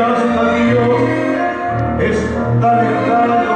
a Dios, está lejano.